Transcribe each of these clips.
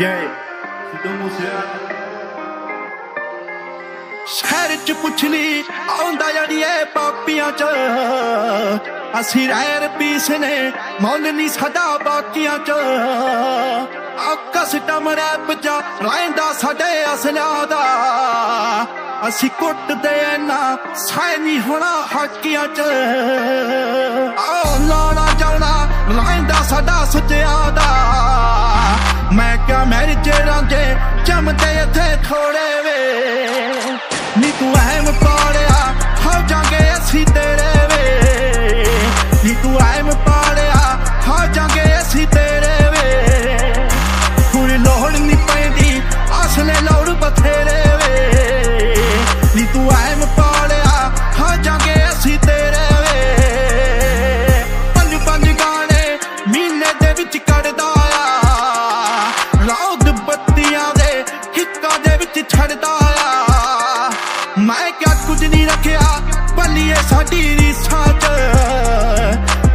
Yeah, Sidhu Moosewala. ਸ਼ਹਿਰ ਚ ਪੁੱਛ ਲਈ ਆਉਂਦਾ ਜੜੀਏ ਪਾਪੀਆਂ ਚ। ਅਸੀਂ ਰਹਿਰ ਪੀਸ ਨੇ ਮੁੱਲ ਨਹੀਂ ਸਾਡਾ ਬਾਕੀਆਂ ਚ। ਆਕਸ ਟਮਰੇ ਪਜਾ ਰਹਿੰਦਾ ਸਾਡੇ ਅਸਲਿਆਂ ਦਾ। ਅਸੀਂ ਕੁੱਟਦੇ ਨਾ ਸਾਇ ਨਹੀਂ ਹੋਣਾ ਹੱਕੀਆਂ ਚ। ਆ ਲਾਣਾ ਜਾਣਾ ਰਹਿੰਦਾ ਸਾਡਾ ਸੁੱਚਿਆਂ ਦਾ। ਮੈਂ ਕਿਹਾ ਮੇਰੇ ਚਿਹਰਾਂ ਦੇ ਇੱਥੇ ਥੋੜੇ ਵੇ। ਨੀ ਤੂੰ ਐਮ ਪਾੜਿਆ ਹੋ ਜਾਗੇ ਅਸੀਂ ਤੇਰੇ ਮੈਂ ਕਿਆ ਕੁਝ ਨਹੀਂ ਰੱਖਿਆ ਬੱਲੀਏ ਸਾਡੀ ਰੀਸਾਂ ਚ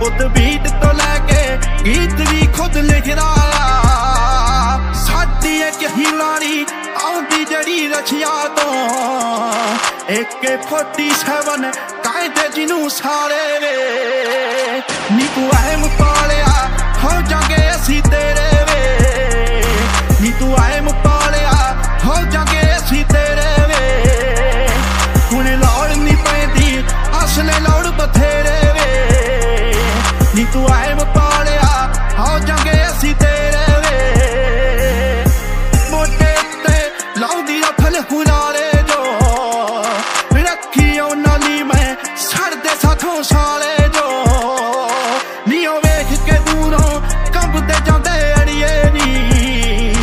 ਉਤ ਬੀਟ ਤੋਂ ਲੈ ਕੇ ਗੀਤ ਵੀ ਖੁਦ ਲਿਖਦਾ ਸਾਡੀ ਇੱਕ ਹੀਲਾਣੀ ਆਉਂਦੀ ਜੜੀ ਰਛਿਆ ਤੋਂ। ਏਕੇ 47 ਕਾਇਦੇ ਜਿਹਨੂੰ ਸਾਰੇ। ਵੇ ਨੀ ਤੂੰ ਐਮ ਪਾਲਿਆ ਲਾਉਂਦੀ ਹੁਲਾਰੇ ਜੋ। ਰੱਖੀ ਉਹਨਾਂ ਲਈ ਮੈਂ ਛੱਡਦੇ ਸਾਥੋਂ ਸਾਲੇ ਜੋ। ਨੀ ਉਹ ਵੇਖ ਕੇ ਦੂਰੋਂ ਕੰਬਦੇ ਜਾਂਦੇ ਅੜੀਏ ਨੀ।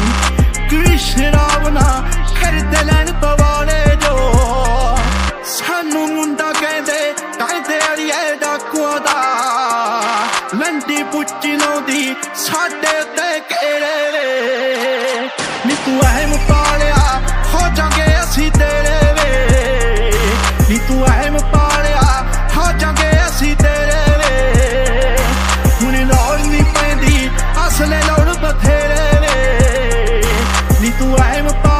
ਕ੍ਰਿਸ਼ਨ ਬਣਾ ਕਰਦੇ ਲੈਣ ਪਵਾਲੇ ਜੋ। ਸਾਨੂੰ ਮੁੰਡਾ ਕਹਿੰਦੇ ਕਹਿੰਦੇ ਅੜੀਏ ਡਾਕੂਆਂ ਦਾ। ਲੰਡੀ ਪੁੱਚੀ ਲਾਉਂਦੀ, ਸਾਡੇ ਤੇ ਘੇਰੇ ਬਥੇਰੇ ਵੇ